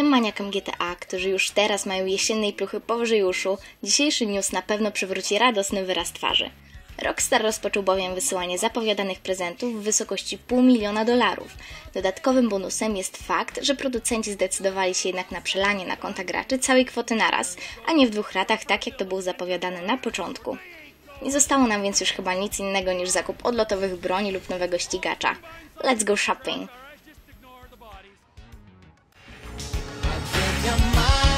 Tym maniakom GTA, którzy już teraz mają jesiennej pluchy powyżej uszu, dzisiejszy news na pewno przywróci radosny wyraz twarzy. Rockstar rozpoczął bowiem wysyłanie zapowiadanych prezentów w wysokości pół miliona dolarów. Dodatkowym bonusem jest fakt, że producenci zdecydowali się jednak na przelanie na konta graczy całej kwoty naraz, a nie w dwóch ratach, tak jak to było zapowiadane na początku. Nie zostało nam więc już chyba nic innego niż zakup odlotowych broni lub nowego ścigacza. Let's go shopping!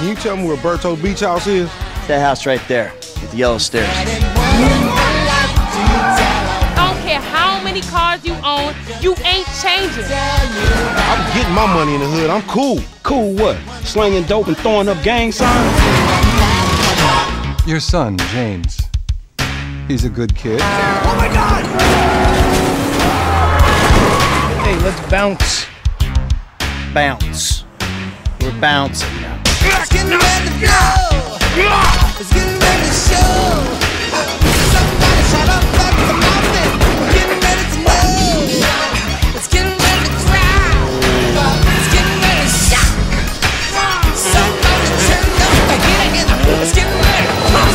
Can you tell me where Berto Beach House is? That house right there with the yellow stairs. don't care how many cars you own, you ain't changing. I'm getting my money in the hood. I'm cool. Cool what? Slinging dope and throwing up gang signs? Your son, James. He's a good kid. Oh my God! Hey, let's bounce. Bounce. We're bouncing now. It's getting ready to go. It's getting ready to show. Somebody shut up, fuck the mountain. Getting ready to know. It's getting ready to cry. It's getting ready to shout. Somebody turn up the heat. It's getting ready to pop.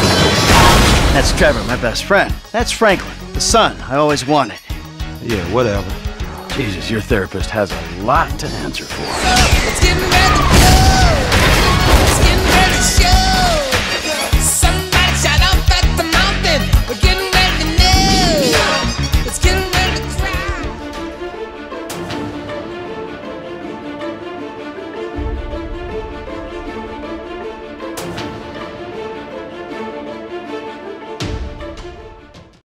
That's Trevor, my best friend. That's Franklin, the son I always wanted. Yeah, whatever. Jesus, your therapist has a lot to answer for. It's getting ready to go.